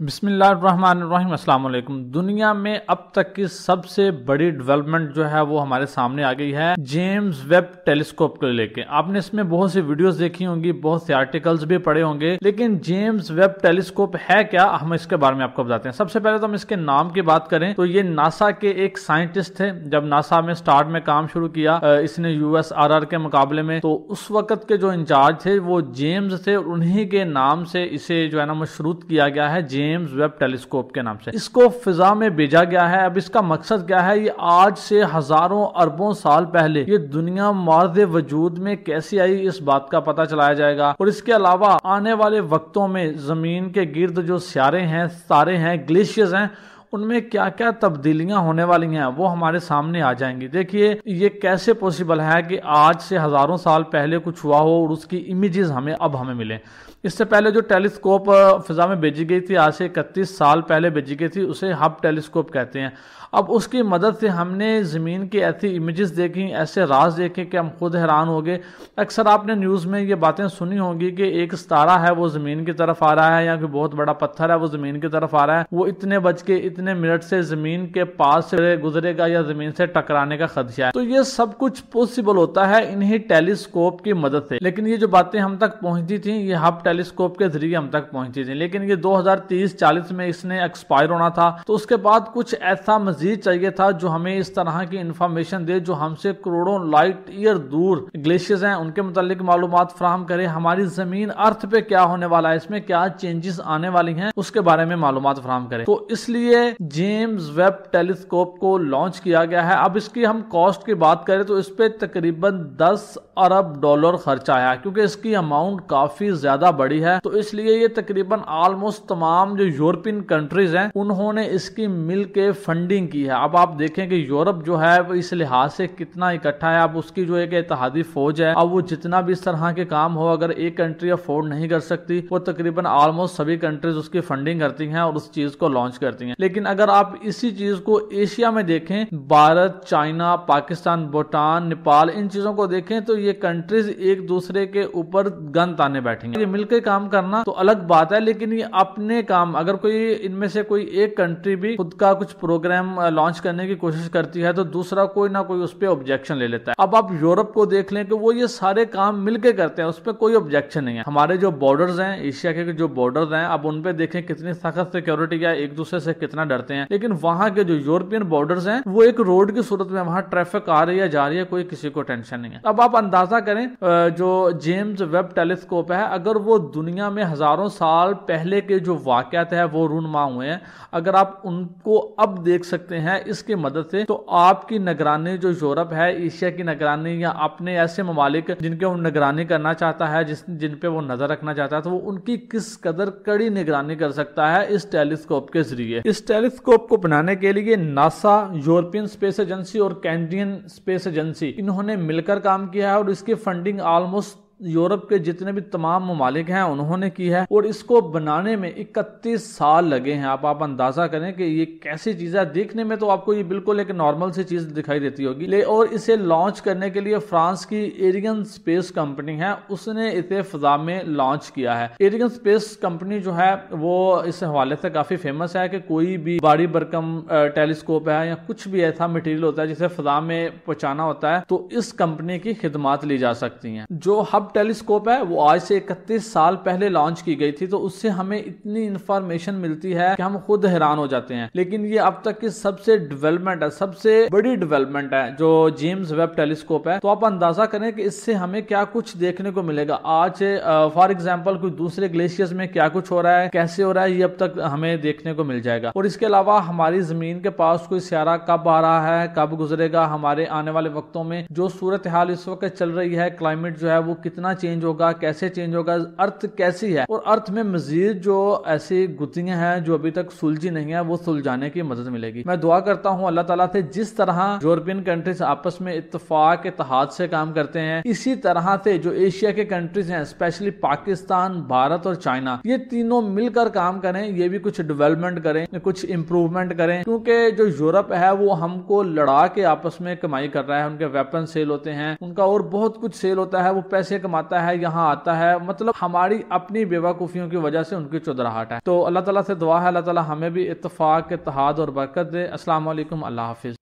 अस्सलाम वालेकुम दुनिया में अब तक की सबसे बड़ी डेवलपमेंट जो है वो हमारे सामने आ गई है जेम्स वेब टेलीस्कोप को लेके। आपने इसमें बहुत सी वीडियोस देखी होंगी, बहुत से आर्टिकल्स भी पढ़े होंगे, लेकिन जेम्स वेब टेलीस्कोप है क्या? हम इसके बारे में आपको बताते हैं। सबसे पहले तो हम इसके नाम की बात करें तो ये नासा के एक साइंटिस्ट थे, जब नासा में स्टार्ट में काम शुरू किया इसने यूएस के मुकाबले में तो उस वक्त के जो इंचार्ज थे, वो जेम्स थे उन्हीं के नाम से इसे जो है ना मशरूत किया गया है जेम्स जेम्स वेब टेलीस्कोप के नाम से। इसको फिजा में भेजा गया है। अब इसका मकसद क्या है? ये आज से हज़ारों अरबों साल पहले ये दुनिया मार्द वजूद में कैसी आई, इस बात का पता चलाया जाएगा। और इसके अलावा आने वाले वक्तों में ज़मीन के गिर्द जो सियारे हैं तारे हैं, ग्लेशियर्स हैं, उनमें क्या क्या तब्दीलियाँ होने वाली हैं, वो हमारे सामने आ जाएँगी। देखिए, ये कैसे पॉसिबल है कि आज से हज़ारों साल पहले कुछ हुआ हो और उसकी इमेजेस हमें, अब हमें मिले। इससे पहले जो टेलीस्कोप फिजा में भेजी गई थी, आज से इकतीस साल पहले भेजी गई थी, उसे हब टेलीस्कोप कहते हैं। अब उसकी मदद से हमने ज़मीन की ऐसी इमेजेस देखी, ऐसे राज देखे कि हम खुद हैरान हो गए। अक्सर आपने न्यूज़ में ये बातें सुनी होंगी कि एक सितारा है, वो ज़मीन की तरफ़ आ रहा है, या कोई बहुत बड़ा पत्थर है, वो ज़मीन की तरफ़ आ रहा है। वो इतने बज के, इतने मिनट से ज़मीन के पास से गुजरेगा या ज़मीन से टकराने का खदशा है। तो ये सब कुछ पॉसिबल होता है इन्हीं टेलीस्कोप की मदद से। लेकिन ये जो बातें हम तक पहुँचती थी, ये हब टेलीस्कोप के ज़रिए हम तक पहुँचती थी। लेकिन ये 2030-40 में इसने एक्सपायर होना था। तो उसके बाद कुछ ऐसा मजीद चाहिए था जो हमें इस तरह की इंफॉर्मेशन दे, जो हमसे करोड़ों लाइट ईयर दूर ग्लेशियर्स हैं। उनके मुतालिक मालूम फ्राहम करे, हमारी ज़मीन अर्थ पे क्या होने वाला है, इसमें क्या चेंजेस आने वाली हैं, उसके बारे में मालूम फ्राहम करे। तो इसलिए जेम्स वेब टेलीस्कोप को लॉन्च किया गया है। अब इसकी हम कॉस्ट की बात करें तो इस पे तकरीबन 10 अरब डॉलर खर्च आया, क्योंकि इसकी अमाउंट काफ़ी ज़्यादा बड़ी है तो इसलिए ये तकरीबन ऑलमोस्ट तमाम जो यूरोपियन कंट्रीज़ हैं, उन्होंने इसकी मिल के फंडिंग की है। अब आप देखें कि यूरोप जो है, वो इस लिहाज से कितना इकट्ठा है। अब उसकी जो एक इतिहादी फौज है, अब वो जितना भी इस तरह के काम हो, अगर एक कंट्री अफोर्ड नहीं कर सकती, वो तकरीबन ऑलमोस्ट सभी कंट्रीज़ उसकी फंडिंग करती हैं और उस चीज़ को लॉन्च करती हैं। लेकिन अगर आप इसी चीज़ को एशिया में देखें, भारत चाइना पाकिस्तान भूटान नेपाल इन चीज़ों को देखें तो ये कंट्रीज़ एक दूसरे के ऊपर गन ताने बैठेंगे। ये मिलकर काम करना तो अलग बात है, लेकिन ये अपने काम, अगर कोई इनमें से कोई एक कंट्री भी खुद का कुछ प्रोग्राम लॉन्च करने की कोशिश करती है तो दूसरा कोई ना कोई उस पर ऑब्जेक्शन ले लेता है। अब आप यूरोप को देख लें कि वो ये सारे काम मिलकर करते हैं, उस पर कोई ऑब्जेक्शन नहीं है। हमारे जो बॉर्डर्स हैं एशिया के जो बॉर्डर्स हैं, अब उनपे देखें कितनी सख्त सिक्योरिटी है एक दूसरे से कितना डरते हैं। लेकिन वहाँ के जो यूरोपियन बॉर्डर्स हैं, वो एक रोड की सूरत में, वहाँ ट्रैफ़िक आ रही है, जा रही है, कोई किसी को टेंशन नहीं है। अब आप अंदाज़ा करें जो जेम्स वेब टेलीस्कोप है, अगर वो दुनिया में हज़ारों साल पहले के जो वाकत है, वो रूनमा हुए हैं। अगर आप उनको अब देख सकते हैं इसके मदद से तो आपकी निगरानी जो यूरोप है, एशिया की निगरानी या अपने ऐसे ममालिक जिनके वो निगरानी करना चाहता है, जिस, जिन पे वो नज़र रखना चाहता है तो वो उनकी किस कदर कड़ी निगरानी कर सकता है इस टेलीस्कोप के ज़रिए। इस टेलीस्कोप को बनाने के लिए नासा, यूरोपियन स्पेस एजेंसी और कैनेडियन स्पेस एजेंसी, इन्होंने मिलकर काम किया है और इसकी फंडिंग ऑलमोस्ट यूरोप के जितने भी तमाम ममालिक हैं, उन्होंने की है और इसको बनाने में इकतीस साल लगे हैं। आप आप अंदाज़ा करें कि ये कैसी चीज़ है। देखने में तो आपको ये बिल्कुल एक नॉर्मल सी चीज़ दिखाई देती होगी। ले, और इसे लॉन्च करने के लिए फ्रांस की एरियन स्पेस कंपनी है। उसने इसे फजा में लॉन्च किया है। एरियन स्पेस कंपनी जो है, वो इस हवाले से काफ़ी फ़ेमस है कि कोई भी बाड़ी बरकम टेलीस्कोप है या कुछ भी ऐसा मटेरियल होता है जिसे फजा में पहुंचाना होता है तो इस कंपनी की खिदमात ली जा सकती है। जो हब टेलीस्कोप है, वो आज से इकतीस साल पहले लॉन्च की गई थी तो उससे हमें इतनी इंफॉर्मेशन मिलती है कि हम खुद हैरान हो जाते हैं। लेकिन ये अब तक की सबसे डेवलपमेंट है, सबसे बड़ी डेवलपमेंट है, जो जेम्स वेब टेलीस्कोप है। तो आप अंदाज़ा करें कि इससे हमें क्या कुछ देखने को मिलेगा। आज फॉर एग्ज़ाम्पल कोई दूसरे ग्लेशियर्स में क्या कुछ हो रहा है, कैसे हो रहा है, ये अब तक हमें देखने को मिल जाएगा। और इसके अलावा हमारी ज़मीन के पास कोई सियारा कब आ रहा है, कब गुजरेगा, हमारे आने वाले वक्तों में जो सूरत हाल इस वक्त चल रही है क्लाइमेट जो है वो कितना कितना चेंज होगा, कैसे चेंज होगा, अर्थ कैसी है? और अर्थ में मजीद जो ऐसी गुत्थियाँ हैं, जो अभी तक सुलझी नहीं है, वो सुलझाने की मदद मिलेगी। मैं दुआ करता हूँ अल्लाह ताला से, जिस तरह यूरोपियन कंट्रीज़ आपस में इतफाक इतहाद से काम करते हैं, इसी तरह से जो एशिया के कंट्रीज़ हैं स्पेशली पाकिस्तान, भारत और चाइना, ये तीनों मिलकर काम करें, ये भी कुछ डेवलपमेंट करें, कुछ इम्प्रूवमेंट करें, क्योंकि जो यूरोप है, वो हमको लड़ा के आपस में कमाई कर रहा है, उनके वेपन सेल होते हैं, उनका और बहुत कुछ सेल होता है, वो पैसे कमाता है, यहाँ आता है मतलब हमारी अपनी बेवकूफ़ियों की वजह से उनकी चुदराहट है। तो अल्लाह तला से दुआ है, अल्लाह तला हमें भी इतफाक इतहाद और बरकत दे। अस्सलाम अल्लाह हाफिज़।